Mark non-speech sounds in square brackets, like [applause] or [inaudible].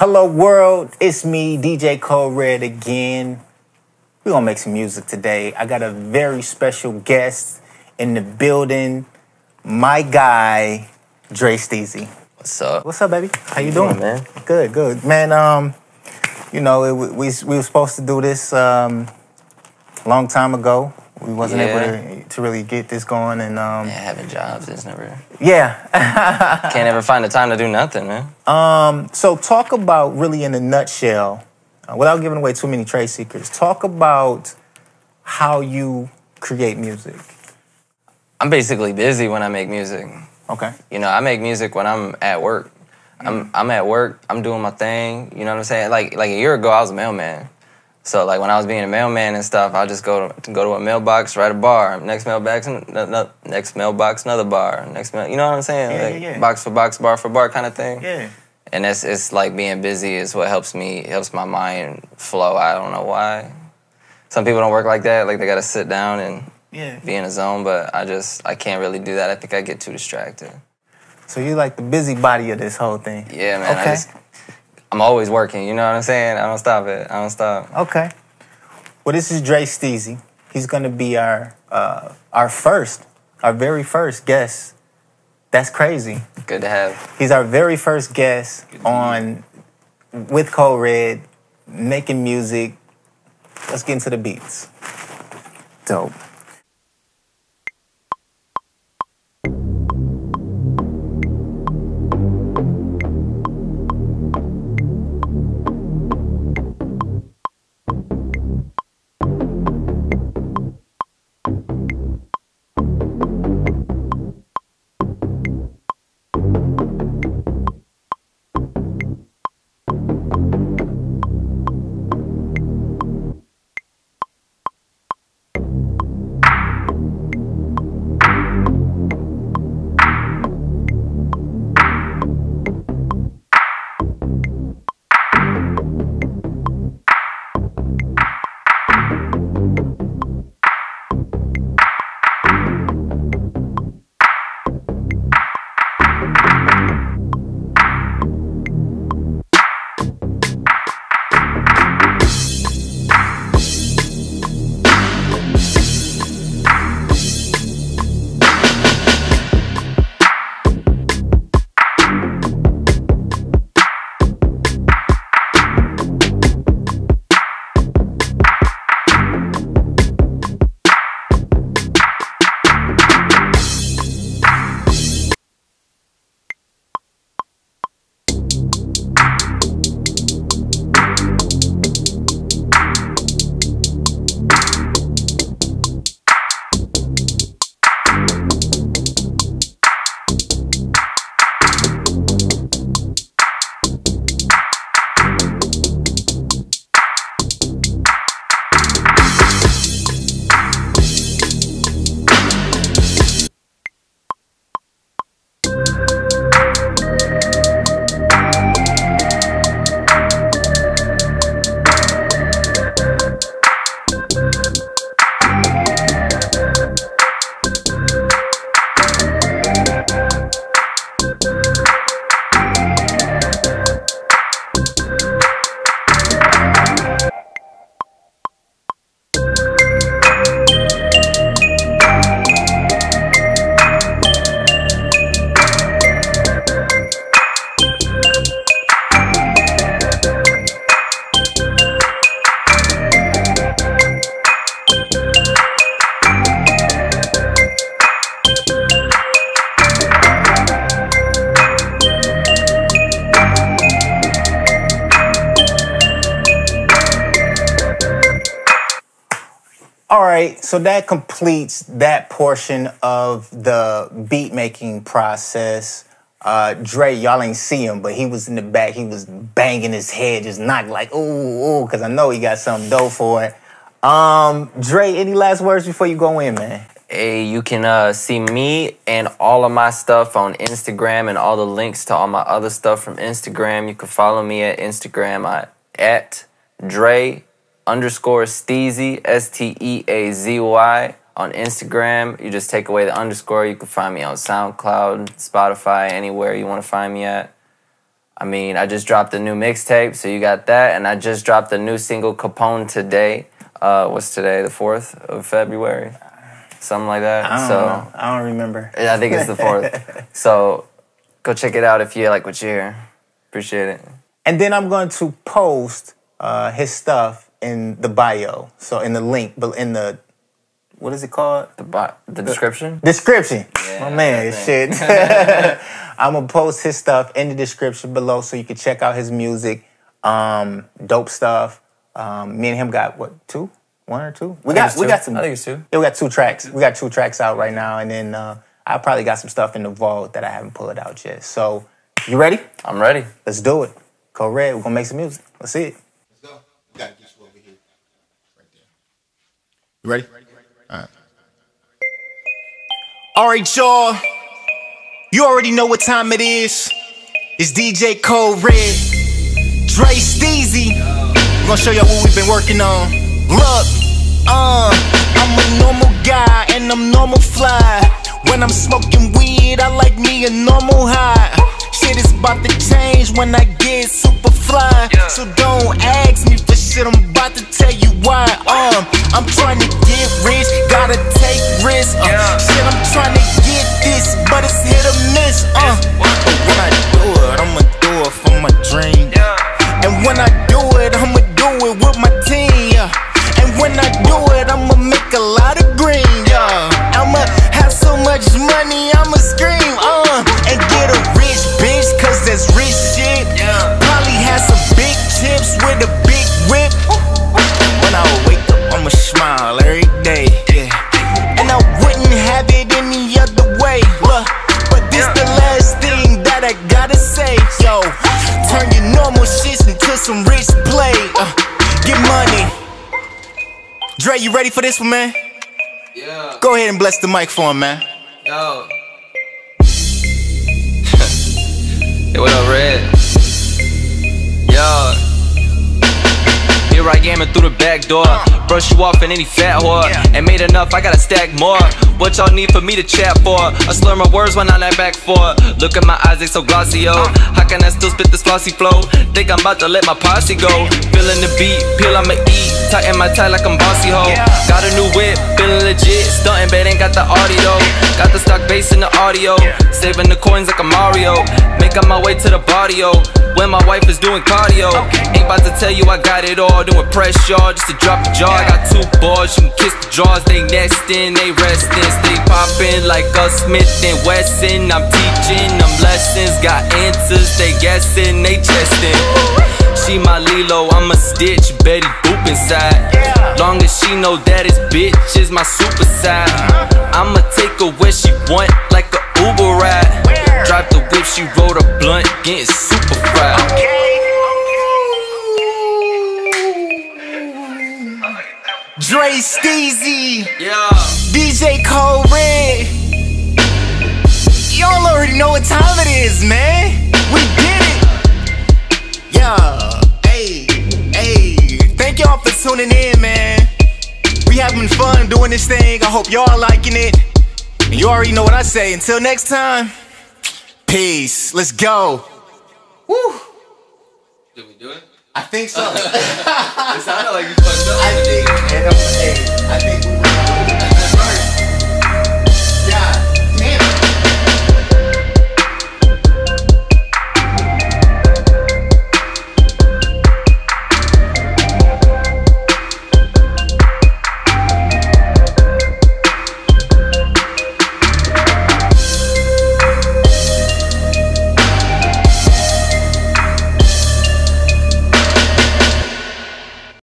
Hello, world. It's me, DJ Kode Red again. We're gonna make some music today. I got a very special guest in the building. My guy, Dre Steazy. What's up? What's up, baby? How you doing, man? Good, good, man. Um, you know, it, we we were supposed to do this um, long time ago. We wasn't able to, to really get this going, and um, Yeah, having jobs is never. yeah. [laughs] Can't ever find the time to do nothing, man. Um, so talk about really in a nutshell, uh, without giving away too many trade secrets. Talk about how you create music. I'm basically busy when I make music. Okay. You know, I make music when I'm at work. I'm I'm at work. I'm doing my thing. You know what I'm saying? Like like a year ago, I was a mailman. So like when I was being a mailman and stuff, I just go to, go to a mailbox, write a bar. Next mailbox, n- n- next mailbox, another bar. Next mail, you know what I'm saying? Yeah, like yeah, yeah. box for box, bar for bar, kind of thing. Yeah. And that's it's like being busy is what helps me helps my mind flow. I don't know why. Some people don't work like that. Like they got to sit down and Yeah. be in a zone, but I just I can't really do that. I think I get too distracted. So you like the busybody of this whole thing. Yeah, man. I Okay. just, I'm always working. You know what I'm saying? I don't stop it. I don't stop. Okay. Well, this is Dre Steazy. He's gonna be our uh, our first, our very first guest. That's crazy. Good to have. He's our very first guest on with Kode Red, making music. Let's get into the beats. Dope. All right, so that completes that portion of the beat making process. Uh, Dre, y'all ain't see him, but he was in the back. He was banging his head, just knocking like, ooh, ooh, because I know he got something dope for it. Um, Dre, any last words before you go in, man? Hey, you can uh, see me and all of my stuff on Instagram and all the links to all my other stuff from Instagram. You can follow me at Instagram at, at Dre underscore Steazy, S T E A Z Y on Instagram. You just take away the underscore. You can find me on SoundCloud, Spotify, anywhere you want to find me at. I mean, I just dropped a new mixtape, so you got that, and I just dropped a new single, Capone, today. Uh, what's today? The fourth of February, something like that. I don't so know. I don't remember. I think it's the fourth. [laughs] so go check it out if you like what you hear. Appreciate it. And then I'm going to post uh, his stuff in the bio. So in the link, but in the what is it called? The bo- the description. Description. Yeah, My man, shit. [laughs] I'm gonna post his stuff in the description below so you can check out his music. Um, dope stuff. Um, me and him got what two, one or two? We got we two. got some. I think it's two. Yeah, we got two tracks. We got two tracks out right now, and then uh, I probably got some stuff in the vault that I haven't pulled out yet. So, you ready? I'm ready. Let's do it. Kode Red. We're gonna make some music. Let's see it. Let's go. We gotta get you over here. Right there. You ready? All right. All right, y'all. You already know what time it is. It's DJ Kode Red. Dre Steazy. We're gonna show y'all what we've been working on. Look, uh, I'm a normal guy and I'm normal fly. When I'm smoking weed, I like me a normal high. Shit is about to change when I get super fly. So don't ask me for shit, I'm about to tell you why. Um, I'm trying to get rich, gotta take risks. Uh, shit, I'm trying turn your normal shit into some rich play. Uh, get money. Dre, you ready for this one, man? Yeah. Go ahead and bless the mic for him, man. Yo. [laughs] hey, what up, Red? Yo. Here I am and through the back door. Brush you off in any fat whore. And made enough, I gotta stack more. What y'all need for me to chat for? I slur my words when I'm not back for. Look at my eyes, they so glossy, yo. How can I still spit this flossy flow? Think I'm about to let my posse go. Feeling the beat, peel I'ma eat. Tighten my tie like I'm bossy ho. Got a new whip, feeling legit. Stunting, but ain't got the audio. Got the stock bass in the audio. Saving the coins like a Mario. Making my way to the barrio. When my wife is doing cardio. Ain't about to tell you I got it all. Doing press, y'all, just to drop the jaw. I got two boys, you can kiss the jaws. They nesting, they resting. Stay popping like a Smith and Wesson. I'm teaching them lessons. Got answers, they guessing, they testing. She my Lilo, I'm a stitch, Betty Boop inside. Long as she know that it's bitch is my super side. I'ma take her where she want, like a Uber ride. Drive the whip, she rolled a blunt, getting super fried. Dre Steazy, Yeah. DJ Kode Red. Y'all already know what time it is, man. We did it. Yeah, hey, hey. Thank y'all for tuning in, man. We having fun doing this thing. I hope y'all liking it. And you already know what I say. Until next time, peace. Let's go. Woo. Did we do it? I think so. [laughs] It sounded like you fucked up. I think, and I'm, hey, I think we